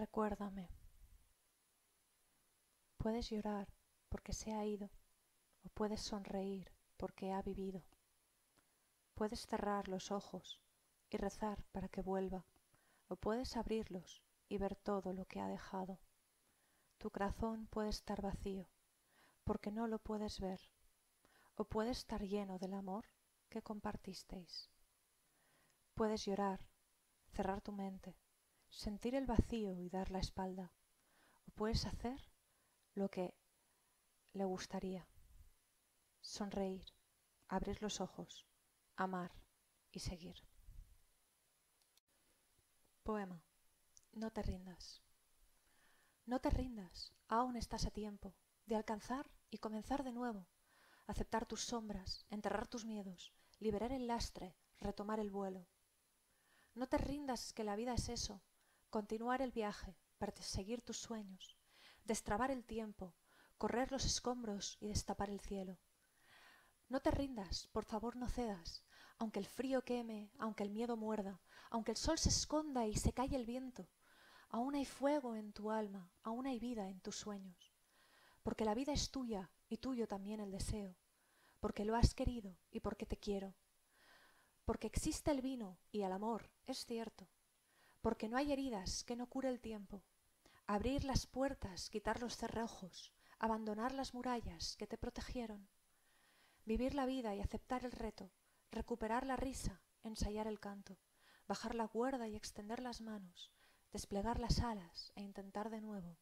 Recuérdame. Puedes llorar porque se ha ido o puedes sonreír porque ha vivido. Puedes cerrar los ojos y rezar para que vuelva o puedes abrirlos y ver todo lo que ha dejado. Tu corazón puede estar vacío porque no lo puedes ver o puede estar lleno del amor que compartisteis. Puedes llorar, cerrar tu mente, sentir el vacío y dar la espalda o puedes hacer lo que le gustaría. Sonreír, abrir los ojos, amar y seguir. Poema. No te rindas. No te rindas, aún estás a tiempo de alcanzar y comenzar de nuevo, aceptar tus sombras, enterrar tus miedos, liberar el lastre, retomar el vuelo. No te rindas que la vida es eso, continuar el viaje, perseguir tus sueños, destrabar el tiempo, correr los escombros y destapar el cielo. No te rindas, por favor no cedas, aunque el frío queme, aunque el miedo muerda, aunque el sol se esconda y se calle el viento. Aún hay fuego en tu alma, aún hay vida en tus sueños. Porque la vida es tuya y tuyo también el deseo. Porque lo has querido y porque te quiero. Porque existe el vino y el amor, es cierto. Porque no hay heridas que no cure el tiempo. Abrir las puertas, quitar los cerrojos, abandonar las murallas que te protegieron, vivir la vida y aceptar el reto, recuperar la risa, ensayar el canto, bajar la cuerda y extender las manos, desplegar las alas e intentar de nuevo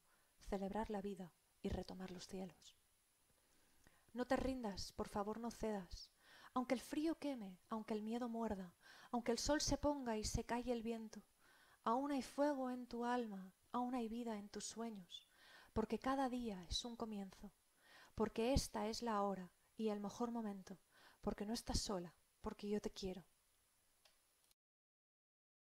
celebrar la vida y retomar los cielos. No te rindas, por favor no cedas, aunque el frío queme, aunque el miedo muerda, aunque el sol se ponga y se calle el viento, aún hay fuego en tu alma aún hay vida en tus sueños, porque cada día es un comienzo, porque esta es la hora y el mejor momento, porque no estás sola, porque yo te quiero.